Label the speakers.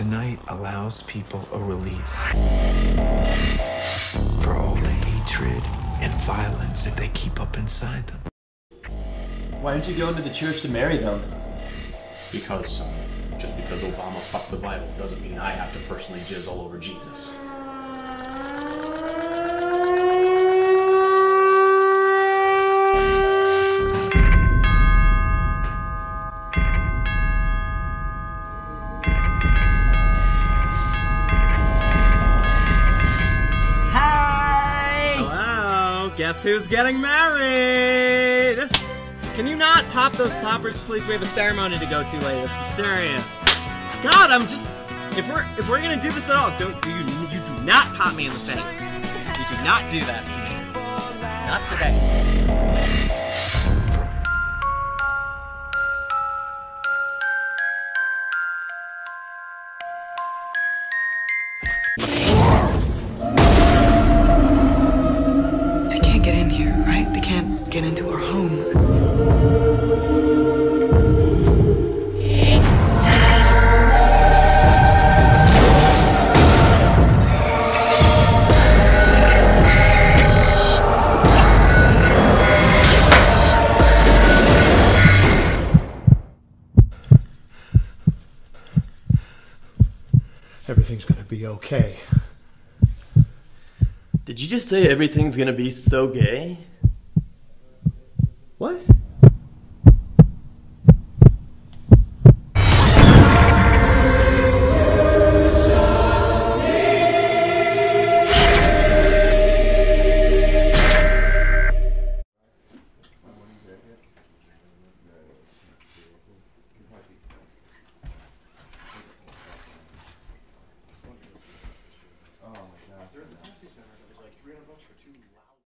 Speaker 1: Tonight allows people a release for all the hatred and violence that they keep up inside them.
Speaker 2: Why don't you go into the church to marry them?
Speaker 3: Because uh, just because Obama fucked the Bible doesn't mean I have to personally jizz all over Jesus.
Speaker 4: Guess who's getting married? Can you not pop those poppers, please? We have a ceremony to go to later. It's serious. God, I'm just. If we're if we're gonna do this at all, don't you you do not pop me in the face. You do not do that to me. Not today.
Speaker 2: Everything's gonna be okay.
Speaker 5: Did you just say everything's gonna be so gay?
Speaker 2: What?